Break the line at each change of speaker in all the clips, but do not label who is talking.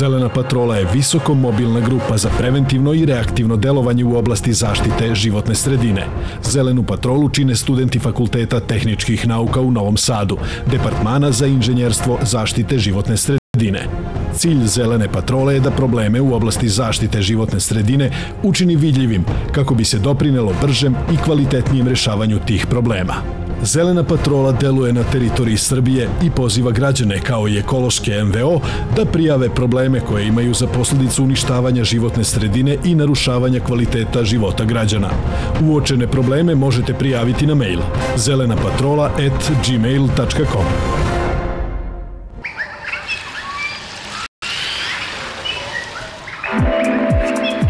Zelena patrola je visoko mobilna grupa za preventivno i reaktivno delovanje u oblasti zaštite životne sredine. Zelenu patrolu čine studenti Fakulteta tehničkih nauka u Novom Sadu, Departmana za inženjerstvo zaštite životne sredine. Cilj zelene patrole je da probleme u oblasti zaštite životne sredine učini vidljivim kako bi se doprinelo bržem i kvalitetnijem rešavanju tih problema. Zelena patrola deluje na teritoriji Srbije i poziva građane kao i ekološke MVO da prijave probleme koje imaju za posledicu uništavanja životne sredine i narušavanja kvaliteta života građana. Uočene probleme možete prijaviti na mail zelenapatrola@gmail.com.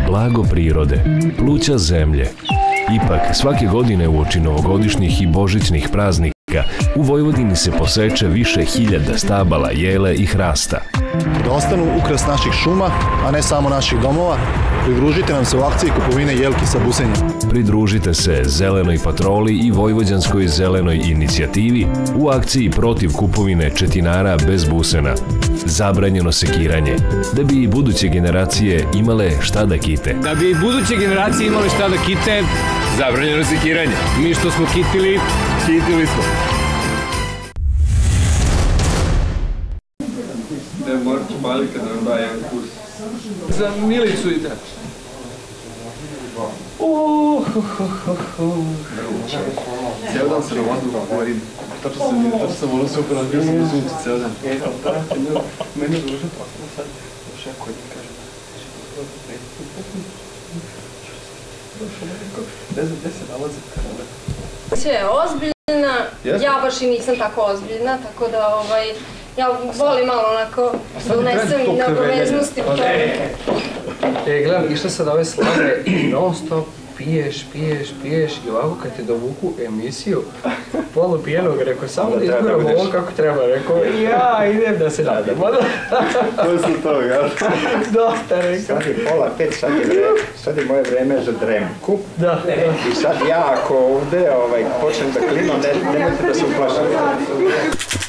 Blago prirode, pluća zemlje. Ipak, svake godine u oči novogodišnjih i božićnih praznika u Vojvodini se poseče više hiljada stabala, jele i hrasta.
Da ostanu ukras naših šuma, a ne samo naših domova, pridružite nam se u akciji kupovine jelki sa busenjem.
Pridružite se Zelenoj patroli i Vojvođanskoj zelenoj inicijativi u akciji protiv kupovine četinara bez busena. Zabranjeno sekiranje, da bi i buduće generacije imale šta da kite.
Da bi buduće generacije imale šta da kite, zabranjeno sekiranje. Mi što smo kitili, kitili smo.
Malika da nam daje jedan kurs.
Za Milicu ide.
Cijel dan se na vazduhu govorim. Tačno sam, tačno sam ono super, ali bio sam u suncu cijel dan. Mene je duže tako sad. Došao kod njih, kaže, ne znam gde se nalaze, kaže,
Sve je ozbiljna, ja baš i nisam tako ozbiljna, tako da ovaj, ja volim malo onako da unesem
to
neobaveznosti u to.
E, gledam, išla sad ove slave i non stop piješ, piješ, piješ i ovako kad te dovuku emisiju polu pijenog, rekao, samo da izguramo ovo kako treba, rekao, ja idem da se napijem.
To su to, ja.
Dosta, rekao.
Sad je pola pet, sad je, vreme, sad je moje vreme za dremku.
Da,
I sad ja ako ovde ovaj, počnem da klimam, ne, nemojte da se uplašate.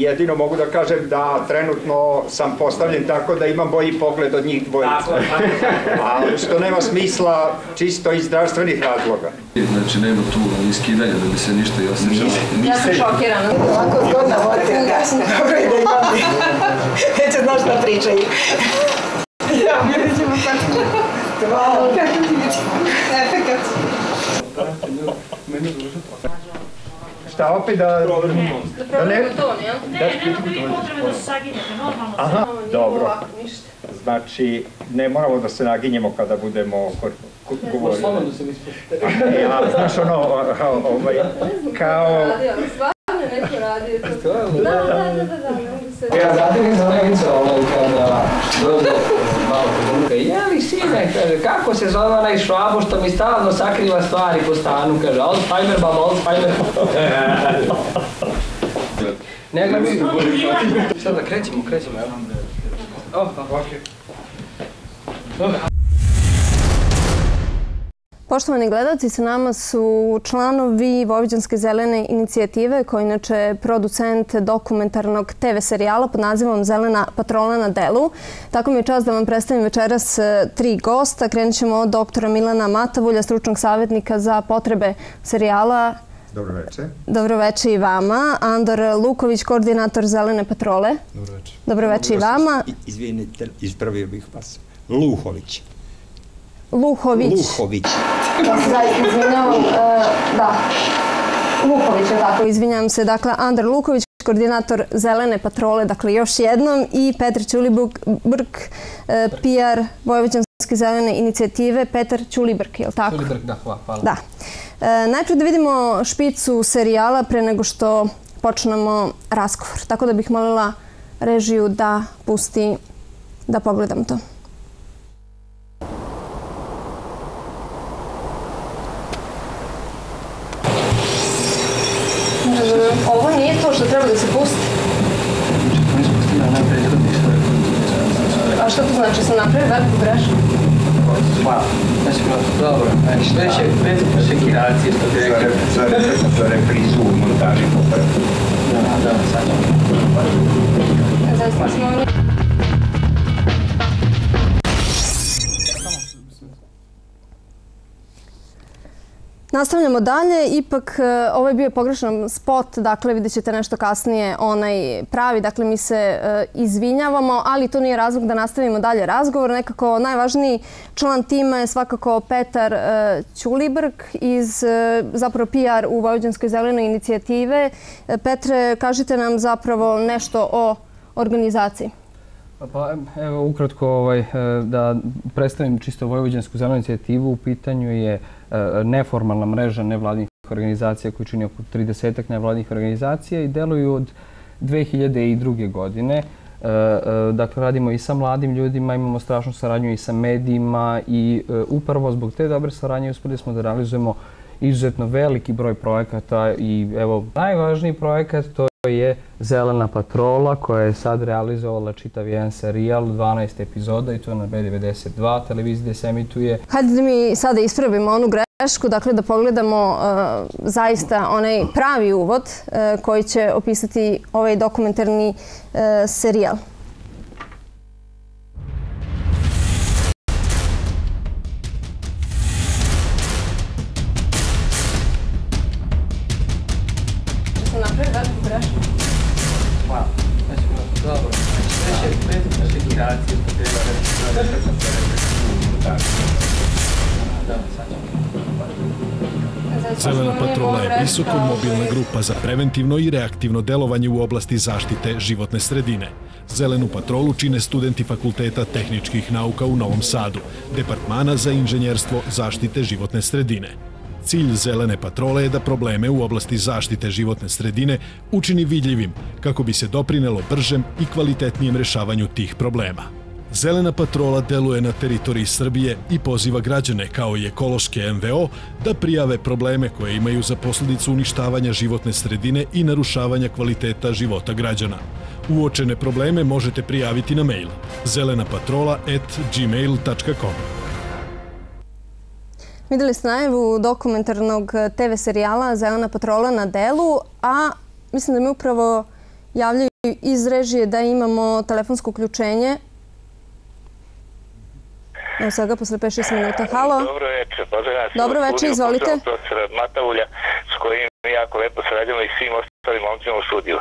Jedino mogu da kažem da trenutno sam postavljen tako da imam bolji pogled od njih dvojica. Ali što nema smisla čisto iz zdravstvenih razloga.
Znači, nema tu ni skidanja da bi se ništa i osjećalo.
Ja sam šokirana.
Ovako zgodna motelka. Dobro je da imam. Neće znaš šta pričaju. Ja, vidjet ćemo kako. Hvala. Kako ti vidi? Efekat.
Šta opet da...
Da
Da ne...
probamo ton, jel?
Da, Aha, dobro.
Ovako, ništa.
Znači, ne moramo da se naginjemo kada budemo govorili.
Slobodno se mi spustite.
Ja, znaš ono, ovaj, kao...
Neko radio to. Da, da, da, da, da, se...
Ja zatim za kolegica ovaj kada dođe malo podunuka, je sine, kaže, kako se zove onaj švabo što mi stalno sakriva stvari po stanu, kaže, Alzheimer, baba, Alzheimer. ne, gledaj, mi- sad da krećemo, krećemo, evo. Oh, okay.
Poštovani gledalci, sa nama su članovi Vojvođanske zelene inicijative, koji je inače producent dokumentarnog TV serijala pod nazivom Zelena patrola na delu. Tako mi je čast da vam predstavim večeras e, tri gosta. Krenut ćemo od doktora Milana Matavulja, stručnog savjetnika za potrebe serijala.
Dobro večer.
Dobro veče i vama. Andor Luković, koordinator Zelene patrole.
Dobro večer.
Dobro veče i vama.
Izvinite, ispravio bih vas. Luhović.
Luhović.
Luhović.
Zaista izvinjavam. e, da. Luković je tako. Izvinjavam se. Dakle, Andar Luković, koordinator Zelene patrole, dakle još jednom, i Petar Ćulibrk, e, PR Vojvođanske zelene inicijative. Petar Ćulibrk, je li tako?
Čulibrk, da, hvala. hvala.
Da. E, najprije da vidimo špicu serijala pre nego što počnemo razgovor. Tako da bih molila režiju da pusti da pogledam to. A šta to znači? Sam napravio veliku grešku?
Pa, znači, dobro, znači, već je bez sekiracije, što bi rekao.
Za, za, za reprizu u montaži popravio.
Da, da, sad ćemo.
Nastavljamo dalje, ipak e, ovo je bio pogrešan spot, dakle vidjet ćete nešto kasnije onaj pravi, dakle mi se e, izvinjavamo, ali to nije razlog da nastavimo dalje razgovor. Nekako najvažniji član tima je svakako Petar e, Ćulibrg iz zapravo PR u Vojvođanskoj zelenoj inicijative. Petre, kažite nam zapravo nešto o organizaciji.
Pa evo ukratko ovaj, da predstavim čisto Vojvođansku zelenu inicijativu. U pitanju je E, neformalna mreža nevladnih organizacija koji čini oko 30 nevladnih organizacija i deluju od 2002. godine. E, e, dakle, radimo i sa mladim ljudima, imamo strašnu saradnju i sa medijima i upravo zbog te dobre saradnje uspeli smo da realizujemo izuzetno veliki broj projekata i evo najvažniji projekat to je Zelena patrola koja je sad realizovala čitav jedan serijal, 12 epizoda i to na B92 televiziji gde se emituje.
Hajde da mi sada ispravimo onu grešku, dakle da pogledamo uh, zaista onaj pravi uvod uh, koji će opisati ovaj dokumentarni uh, serijal.
Zelena patrola je visoko mobilna grupa za preventivno i reaktivno delovanje u oblasti zaštite životne sredine. Zelenu patrolu čine studenti Fakulteta tehničkih nauka u Novom Sadu, Departmana za inženjerstvo zaštite životne sredine. Cilj Zelene patrole je da probleme u oblasti zaštite životne sredine učini vidljivim kako bi se doprinelo bržem i kvalitetnijem rešavanju tih problema. Zelena patrola deluje na teritoriji Srbije i poziva građane kao i ekološke MVO da prijave probleme koje imaju za posledicu uništavanja životne sredine i narušavanja kvaliteta života građana. Uočene probleme možete prijaviti na mail zelenapatrola.gmail.com
Videli ste najavu dokumentarnog TV serijala Zelena patrola na delu, a mislim da mi upravo javljaju iz režije da imamo telefonsko uključenje Evo sada posle 5-6 minuta. Halo.
Dobro večer, pozdravljam.
Dobro večer, izvolite.
Profesora Matavulja, s kojim jako lepo sarađujemo i svim ostalim momcima u studiju.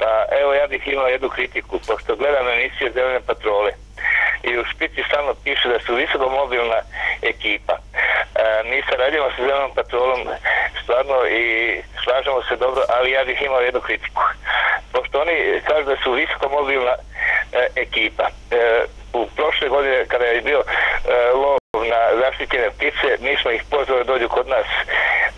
Pa evo ja bih imao jednu kritiku, pošto gledam emisiju Zelene patrole i u špici stalno piše da su visoko mobilna ekipa. E, mi sarađujemo sa Zelenom patrolom stvarno i slažemo se dobro, ali ja bih imao jednu kritiku. Pošto oni kažu da su visoko mobilna e, ekipa. E, u prošle godine kada je bio e, lov na zaštićene ptice, mi smo ih pozvali da dođu kod nas.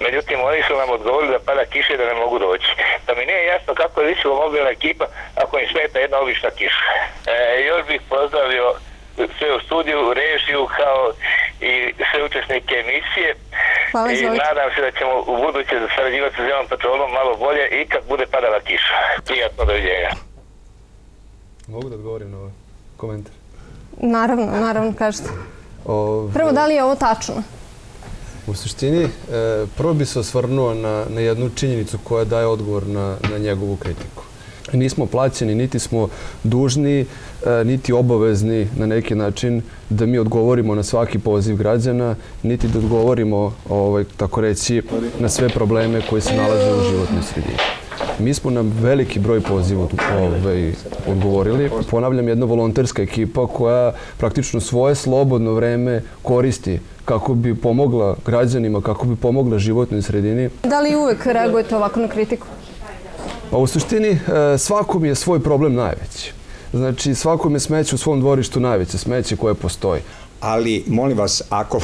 Međutim, oni su nam odgovorili da pada kiše da ne mogu doći. Da mi nije jasno kako je visoko mobilna ekipa ako im smeta jedna obična kiša. E, još bih pozdravio sve u studiju, režiju kao i sve učesnike emisije.
Hvala,
I nadam se da ćemo u buduće sarađivati sa zelenom patrolom malo bolje i kad bude padala kiša. Prijatno doviđenja.
Mogu da odgovorim na ovaj komentar?
Naravno, naravno, kažete. Ove... Prvo, da li je ovo tačno?
U suštini, e, prvo bi se osvrnuo na, na jednu činjenicu koja daje odgovor na, na njegovu kritiku. Nismo plaćeni, niti smo dužni, e, niti obavezni na neki način da mi odgovorimo na svaki poziv građana, niti da odgovorimo, ovaj, tako reći, na sve probleme koji se nalaze u životnoj sredini. Mi smo na veliki broj poziva ovaj, odgovorili. Ponavljam, jedna volonterska ekipa koja praktično svoje slobodno vreme koristi kako bi pomogla građanima, kako bi pomogla životnoj sredini.
Da li uvek reagujete ovako na kritiku?
Pa u suštini e, svakom je svoj problem najveći. Znači svakom je smeće u svom dvorištu najveće smeće koje postoji.
Ali molim vas, ako,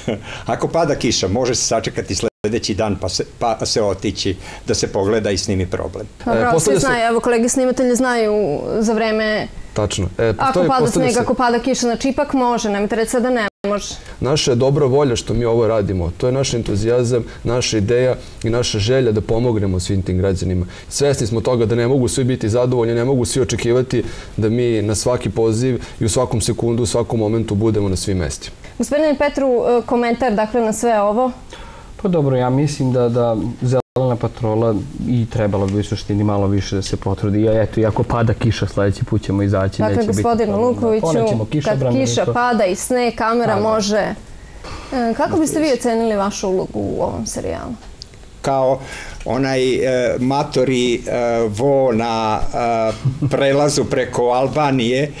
ako pada kiša, može se sačekati sledeći dan pa se, pa se otići da se pogleda i snimi problem.
Dobro, svi znaju, evo kolege snimatelji znaju za vreme
Tačno. E,
ako pada sneg, ako pada kiša, znači ipak može, nemojte reći da ne može.
Naša je dobra volja što mi ovo radimo. To je naš entuzijazam, naša ideja i naša želja da pomognemo svim tim građanima. Svesni smo toga da ne mogu svi biti zadovoljni, ne mogu svi očekivati da mi na svaki poziv i u svakom sekundu, u svakom momentu budemo na svim mestima.
Gospodine Petru, komentar dakle na sve ovo?
Pa dobro, ja mislim da, da zelena patrola i trebalo bi u suštini malo više da se potrudi. I eto, i ako pada kiša, sledeći put ćemo izaći.
Dakle,
neće
gospodinu Lukoviću, kad kiša pada i sne, kamera može... E, kako biste vi ocenili vašu ulogu u ovom serijalu?
Kao onaj e, matori e, vo na e, prelazu preko Albanije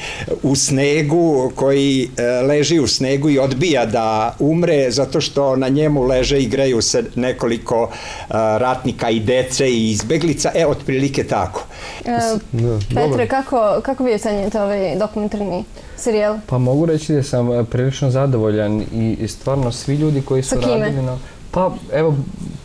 u snegu koji e, leži u snegu i odbija da umre zato što na njemu leže i greju se nekoliko e, ratnika i dece i izbeglica. E, otprilike tako.
E, Petre, kako, kako vi ocenjujete ovaj dokumentarni serijal?
Pa mogu reći da sam prilično zadovoljan i, i stvarno svi ljudi koji su radili na... Pa evo,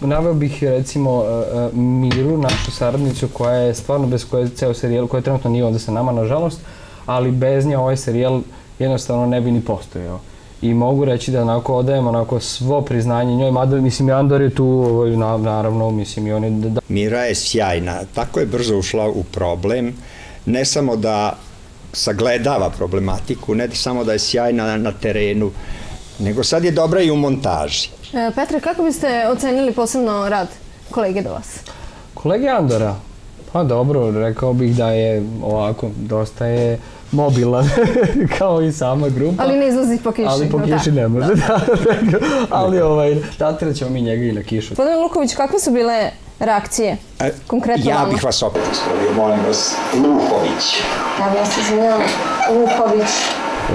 naveo bih recimo uh, Miru, našu saradnicu koja je stvarno bez koje ceo serijal, koja trenutno nije ovde sa nama nažalost, ali bez nje ovaj serijal jednostavno ne bi ni postojao. I mogu reći da onako odajem onako svo priznanje njoj, mada mislim i Andor je tu, ovaj, na, naravno, mislim i on je... Da...
Mira je sjajna, tako je brzo ušla u problem, ne samo da sagledava problematiku, ne samo da je sjajna na terenu, nego sad je dobra i u montaži.
E, Petre, kako biste ocenili posebno rad kolege do vas?
Kolege Andora? Pa dobro, rekao bih da je ovako, dosta je mobilan, kao i sama grupa.
Ali ne izlazi po kiši.
Ali po kiši ne može, da. ali ovaj, datirat ćemo mi njega i na kišu.
Gospodin Luković, kakve su bile reakcije? Konkretno
ja
vama.
bih vas opet ispravio, molim vas, Luković.
Ja vas izvinjam, Luković.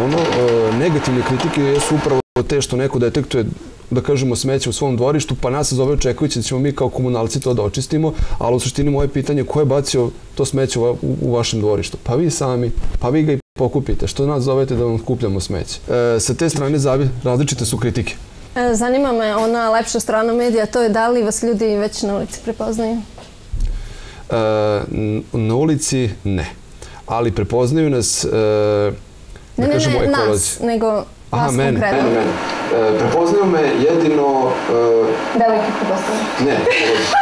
Ono, e, negativne kritike jesu upravo te što neko detektuje da kažemo smeće u svom dvorištu, pa nas se zove očekujući da ćemo mi kao komunalci to da očistimo, ali u suštini moje pitanje ko je bacio to smeće u, u vašem dvorištu? Pa vi sami, pa vi ga i pokupite. Što nas zovete da vam skupljamo smeće? E, sa te strane zavi, različite su kritike.
E, zanima me ona lepša strana medija, to je da li vas ljudi već na ulici prepoznaju?
E, na ulici ne, ali prepoznaju nas, e, da
ne,
kažemo,
ne, ne,
ekolozi.
nas, nego
Aha,
vas
mene,
konkretno.
mene, mene. E, prepoznaju me jedino... E,
Devojke prepoznaju.
ne, ekolozi.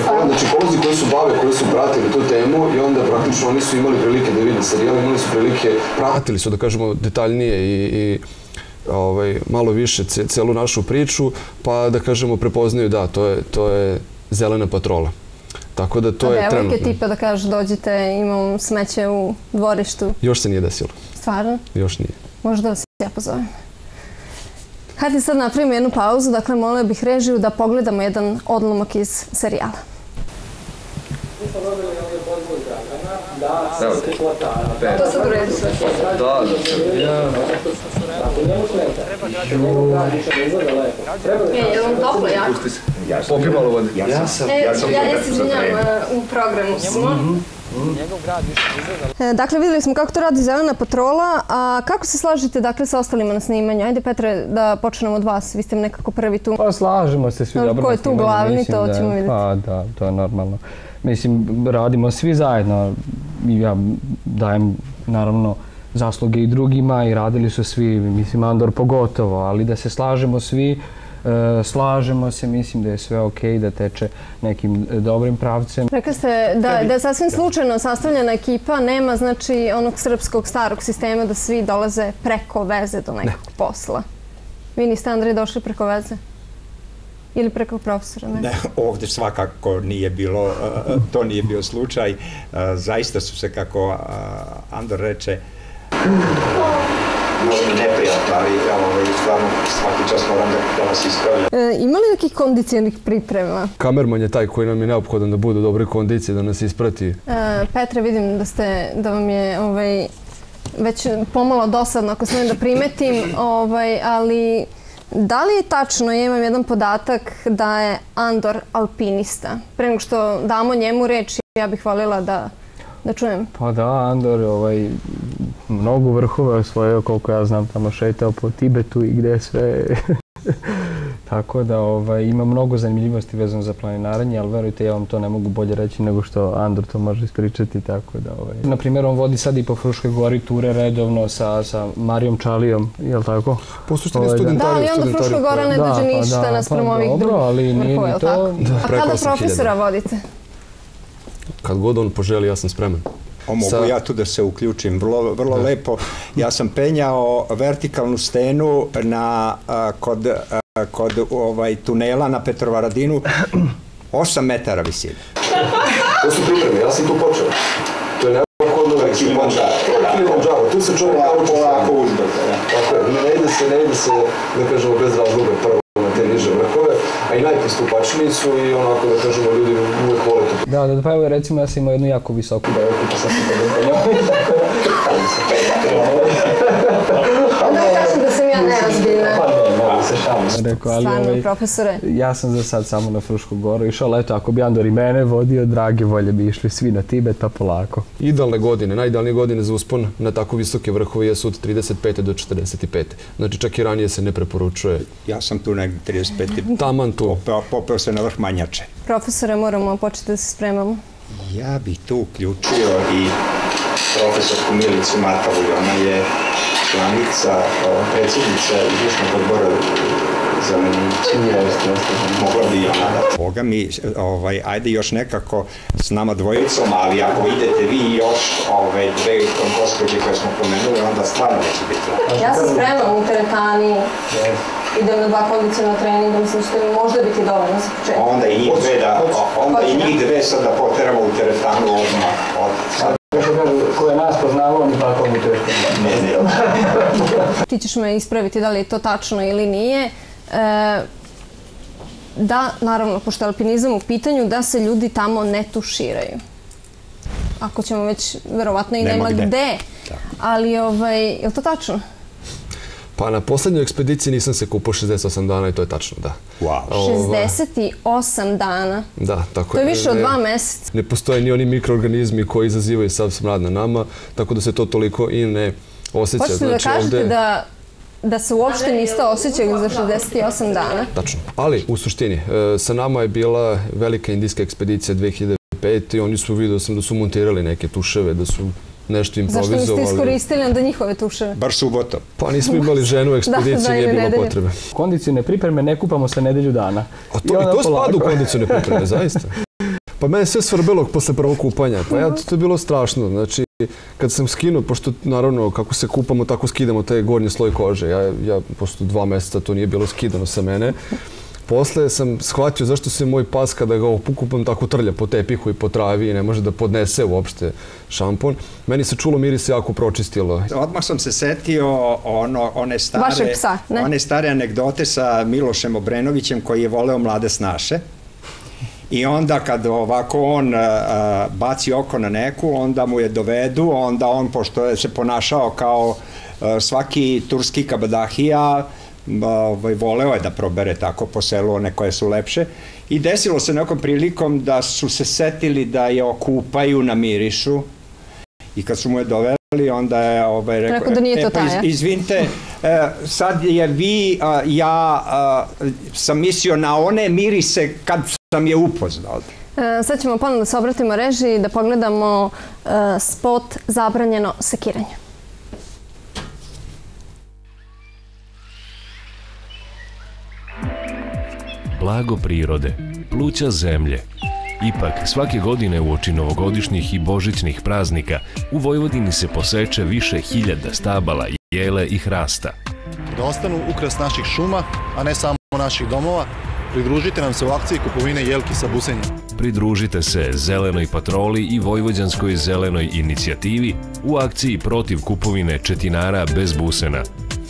Ekolozi, znači ekolozi koji su bave, koji su pratili tu temu i onda praktično oni su imali prilike da vide serijal, imali su prilike, pratili su, da kažemo, detaljnije i, i ovaj, malo više ce, celu našu priču, pa da kažemo prepoznaju da, to je, to je zelena patrola. Tako da to
A
je
devojke
trenutno.
tipa da kažu dođite, imam smeće u dvorištu.
Još se nije desilo.
Stvarno?
Još nije.
Možda vas ja pozovem. Hajde sad napravimo jednu pauzu, dakle molio bih režiju da pogledamo jedan odlomak iz serijala.
Da,
To sad u redu sve.
Da,
E, je vam toplo, ja?
Popi malo vode.
Ja sam,
E,
ja sam
ja, ja se izvinjam, e, u programu smo. E, Dakle, videli smo kako to radi Zelena patrola, a kako se slažete dakle, sa ostalima na snimanju? Ajde, Petre, da počnemo od vas, vi ste nekako prvi tu.
Pa slažemo se svi
Dobro, ko je tu glavni,
mislim
to
da-
ćemo vidjeti.
Pa da, to je normalno. Mislim, radimo svi zajedno. I Ja dajem, naravno, zasluge i drugima i radili su svi, mislim, Andor pogotovo, ali da se slažemo svi, slažemo se, mislim da je sve okej, da teče nekim e, dobrim pravcem.
Rekli ste da, da je sasvim slučajno sastavljena ekipa, nema znači onog srpskog starog sistema da svi dolaze preko veze do nekog posla. Vi niste, Andrej, došli preko veze? Ili preko profesora, ne?
Ne, ovde svakako nije bilo, uh, to nije bio slučaj. Zaista su se, kako Andor reče, možda neprijatno, ali ovaj, stvarno svaki čas moram da, da vas ispravljam.
E, ima li nekih kondicionih priprema?
Kamerman je taj koji nam je neophodan da bude u dobroj kondiciji, da nas isprati.
E, Petre, vidim da, ste, da vam je ovaj, već pomalo dosadno, ako smijem da primetim, ovaj, ali da li je tačno, ja imam jedan podatak da je Andor alpinista? Pre nego što damo njemu reč, ja bih voljela da, da čujem.
Pa da, Andor ovaj, mnogo vrhova osvojio, koliko ja znam, tamo šetao po Tibetu i gde sve. Tako da ovaj, ima mnogo zanimljivosti vezano za planinaranje, ali verujte, ja vam to ne mogu bolje reći nego što Andor to može ispričati. Tako da, ovaj. Na primjer, on vodi sad i po Fruškoj gori ture redovno sa, sa Marijom Čalijom, je li tako?
Po suštini ovaj, studentariju.
Da, ali onda Fruška gora ne da, dođe pa ništa da, naspram pa, ovih
dobro, ali nije ni to.
Da, A kada profesora vodite?
Kad god on poželi, ja sam spreman.
O, mogu sa... ja tu da se uključim, vrlo, vrlo da. lepo. Ja sam penjao vertikalnu stenu na, a, kod a, kod ovaj, tunela na Petrovaradinu 8 metara visine.
To su pripreme, ja sam tu počeo. To je neophodno da Kilimanjaro. Kilimanjaro, tu se čovjek nauči polako uzbrka. Tako je, ne ide se, ne ide se, da kažemo, bez razloga prvo na te niže vrhove, a i najpristupačniji su i onako, da kažemo, ljudi uvek vole to.
Da, da, pa evo recimo ja sam imao jednu jako visoku pa sam se
Onda kažem da sam ja nerazbiljna.
Šalim. Rekao, ali
Stvarno,
ovaj,
profesore.
Ja sam za sad samo na Frušku goru išao, ali eto, ako bi Andor i mene vodio, drage volje bi išli svi na Tibet, pa polako.
Idealne godine, najidealnije godine za uspon na tako visoke vrhove jesu od 35. do 45. Znači čak i ranije se ne preporučuje.
Ja sam tu negdje 35.
Taman tu.
Popeo, popeo se na vrh manjače.
Profesore, moramo početi da se spremamo.
Ja bih tu uključio i profesorku Milicu Matavu, ona je članica, predsjednica izvršnog odbora za medicinu. Mogla bi ona da... Boga mi, ovaj, ajde još nekako s nama dvojicom, ali ako idete vi još ovaj, dve gospođe koje smo pomenuli, onda stvarno neće biti.
Ja sam spremna u teretani. Idem na dva kondicionalna treninga, mislim što mi možda biti dovoljno za početak.
Onda i njih dve da, onda i njih dve sad da poteramo u teretanu odmah. Od, sad
ko je nas poznavao, ni tako mi teško.
Ne, ne.
Ti ćeš me ispraviti da li je to tačno ili nije. E, da, naravno, pošto je alpinizam u pitanju, da se ljudi tamo ne tuširaju. Ako ćemo već, verovatno i nema, nema gde. gde. Da. Ali, ovaj, je li to tačno?
Pa na poslednjoj ekspediciji nisam se kupao 68 dana i to je tačno, da.
Wow.
68 dana?
Da, tako
je. To je više od dva meseca.
Ne postoje ni oni mikroorganizmi koji izazivaju sav smrad na nama, tako da se to toliko i ne osjeća.
Hoćete znači, da kažete ovde... da da se uopšte niste osjećali za 68 dana.
Tačno. Ali, u suštini, e, sa nama je bila velika indijska ekspedicija 2005. i oni su, vidio sam da su montirali neke tuševe, da su nešto improvizovali.
Zašto niste iskoristili onda njihove tuševe?
Bar subotom.
Pa nismo imali ženu u da, ekspediciji, da, nije bilo nedelje. potrebe.
Kondicijne pripreme ne kupamo se nedelju dana.
A to, i, i to spada u kondicijne pripreme, zaista. Pa mene sve svrbelo posle prvog kupanja. Pa ja, to je bilo strašno. Znači, kad sam skinuo, pošto naravno kako se kupamo, tako skidamo taj gornji sloj kože. Ja, ja pošto dva meseca to nije bilo skidano sa mene. Posle sam shvatio zašto se moj pas kada ga okupam tako trlja po tepihu i po travi i ne može da podnese uopšte šampon. Meni se čulo miris jako pročistilo.
Odmah sam se setio ono, one stare,
psa, ne?
one stare anegdote sa Milošem Obrenovićem koji je voleo mlade snaše. I onda kad ovako on uh, baci oko na neku, onda mu je dovedu, onda on, pošto je se ponašao kao uh, svaki turski kabadahija, ovaj, voleo je da probere tako po selu one koje su lepše. I desilo se nekom prilikom da su se setili da je okupaju na mirišu. I kad su mu je doveli onda je ovaj, rekao,
rekao da nije to e, pa iz,
izvinite e, sad je vi a, ja a, sam mislio na one mirise kad sam je upoznao.
E, sad ćemo ponovno da se obratimo režiji da pogledamo e, spot Zabranjeno sekiranje.
Blago prirode, pluća zemlje. Ipak, svake godine u oči novogodišnjih i božićnih praznika u Vojvodini se poseče više hiljada stabala, jele i hrasta.
Da ostanu ukras naših šuma, a ne samo naših domova, Pridružite nam se u akciji kupovine jelki sa busenjem.
Pridružite se Zelenoj patroli i Vojvođanskoj zelenoj inicijativi u akciji protiv kupovine četinara bez busena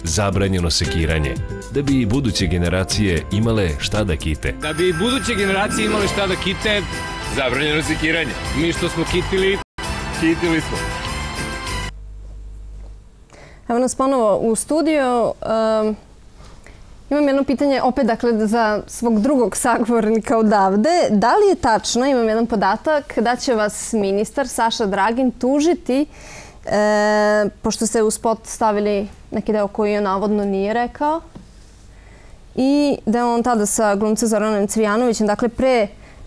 zabranjeno sekiranje, da bi buduće generacije imale šta da kite.
Da bi buduće generacije imale šta da kite, zabranjeno sekiranje. Mi što smo kitili, kitili smo.
Evo nas ponovo u studiju. Um, imam jedno pitanje, opet dakle za svog drugog sagovornika odavde. Da li je tačno, imam jedan podatak, da će vas ministar Saša Dragin tužiti E, pošto ste u spot stavili neki deo koji je navodno nije rekao. i da je on tada sa glumcem Zoranom Cvijanovićem, dakle pre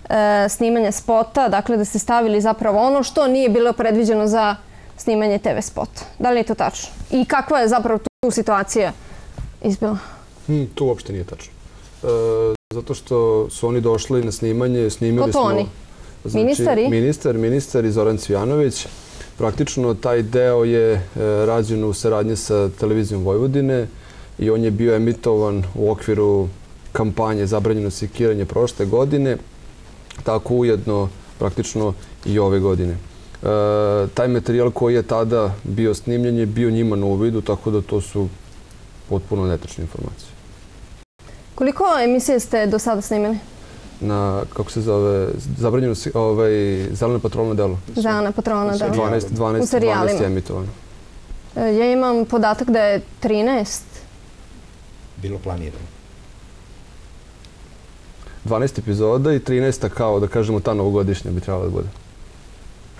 e, snimanja spota, dakle da ste stavili zapravo ono što nije bilo predviđeno za snimanje TV spota. Da li je to tačno? I kakva je zapravo tu situacija izbila?
Hmm, to uopšte nije tačno. E, zato što su oni došli na snimanje, snimili
Ko to
smo...
oni?
Znači,
Ministari?
Ministar, ministar i Zoran Cvijanović. Praktično taj deo je e, rađen u saradnji sa televizijom Vojvodine i on je bio emitovan u okviru kampanje Zabranjeno sekiranje prošle godine, tako ujedno praktično i ove godine. E, taj materijal koji je tada bio snimljen je bio njima na uvidu, tako da to su potpuno netačne informacije.
Koliko emisije ste do sada snimili?
Na, kako se zove, zabranjeno se- ovaj, zelena patrolna delo.
Zelena patrolna delo.
12, 12,
U serijalima.
12 je emitovano.
E, Ja imam podatak da je 13.
Bilo planirano.
12 epizoda i 13 kao, da kažemo, ta novogodišnja bi trebala da bude.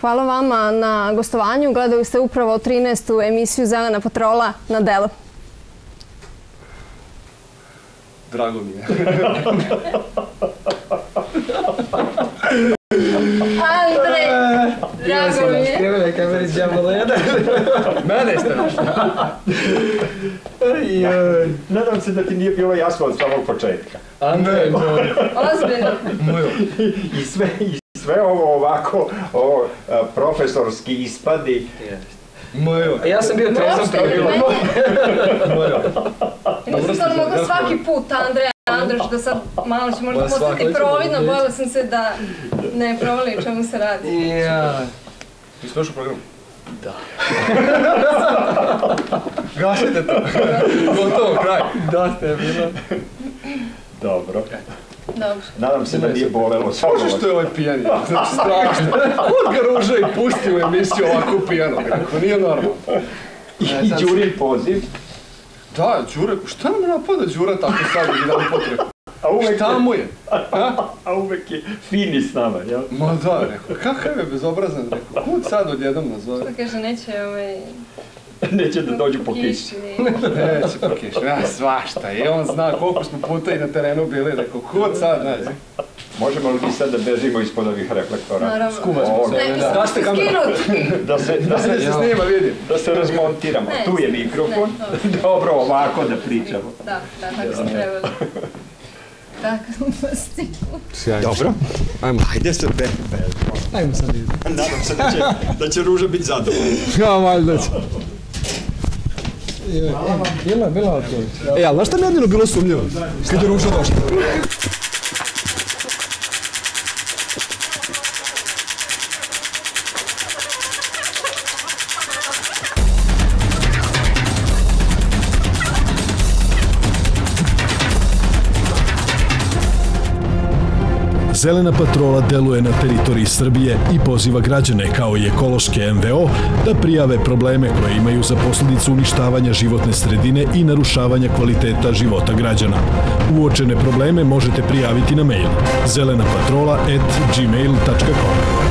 Hvala vama na gostovanju. Gledali ste upravo 13. emisiju Zelena patrola na delu.
Drago mi je.
Andrej!
Skrivene kamere iz djavola jedan. Mene ste našli.
Nadam se da ti nije bilo jasno od samog početka.
Andrej, moj.
Ozbiljno.
I sve, I sve ovo ovako, ovo a, profesorski ispadi.
Mojo. Ja sam bio trezan
meni-
Mojo.
Ja nisam stvarno mogla svaki put, Andreja Androš, da sad malo će možda postati
da
providno, bojala sam se da ne provali o čemu se radi.
Ja.
Jesi došao u program?
Da. Gasite to. Gotovo, kraj. Da ste bilo.
Dobro.
Dobro.
Nadam se da nije bolelo samo.
Može što je ovaj pijani? Znači, strašno. On ga ruže i pusti u emisiju ovako pijanog. Rekao, nije normalno.
I, Đurin poziv.
Da, Đure, šta nam napada Đura tako sad da dam potrebu?
A uvek
Šta mu je? A?
A uvek je fini s nama, jel?
Ma da, rekao, kakav je bezobrazan, rekao, kud sad odjednom nazove?
Pa kaže, neće ovaj...
Neće da dođu po kiši.
kiši.
Neće po kiši, ja, svašta. I on zna koliko smo puta i na terenu bili, rekao, kud sad, ne znam.
Možemo li mi sad da bežimo ispod ovih reflektora?
Naravno.
Skuvat ćemo se. Da. Da ste kameru.
Da se, da
Da
se,
se snima, vidim.
da se razmontiramo.
Ne,
tu je mikrofon.
ne,
Dobro, ovako da pričamo.
Da, da, tako smo trebali. Tako smo stigli.
Sjajno.
Dobro.
Ajmo.
Ajde se be.
Ajmo sad idemo.
Nadam se da će, da će Ruža biti zadovoljna.
Ja, valjda će.
Bila, bila od
E, ali znaš šta mi je jedino bilo sumnjivo? Kad je Ruža došla.
Zelena patrola deluje na teritoriji Srbije i poziva građane kao i ekološke MVO da prijave probleme koje imaju za posledicu uništavanja životne sredine i narušavanja kvaliteta života građana. Uočene probleme možete prijaviti na mail zelenapatrola at gmail.com.